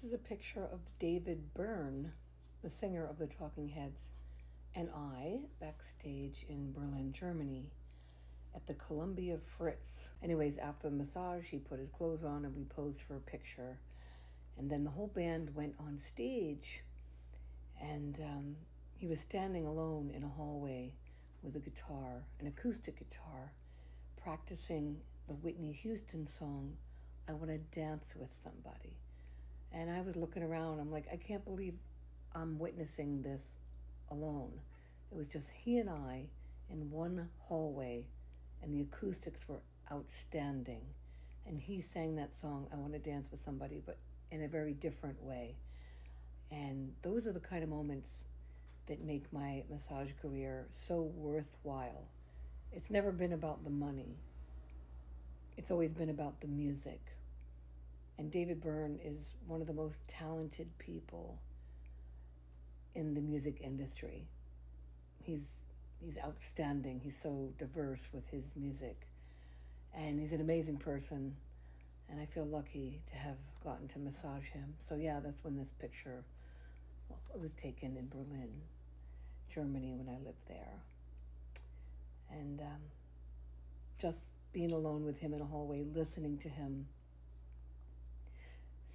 This is a picture of David Byrne, the singer of the Talking Heads, and I backstage in Berlin, Germany at the Columbia Fritz. Anyways, after the massage, he put his clothes on and we posed for a picture. And then the whole band went on stage and um, he was standing alone in a hallway with a guitar, an acoustic guitar, practicing the Whitney Houston song, I Want to Dance with Somebody. And I was looking around, I'm like, I can't believe I'm witnessing this alone. It was just he and I in one hallway, and the acoustics were outstanding. And he sang that song, I Want to Dance with Somebody, but in a very different way. And those are the kind of moments that make my massage career so worthwhile. It's never been about the money, it's always been about the music. And David Byrne is one of the most talented people in the music industry. He's he's outstanding. He's so diverse with his music. And he's an amazing person. And I feel lucky to have gotten to massage him. So yeah, that's when this picture well, it was taken in Berlin, Germany when I lived there. And um, just being alone with him in a hallway, listening to him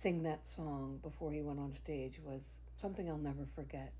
sing that song before he went on stage was something I'll never forget.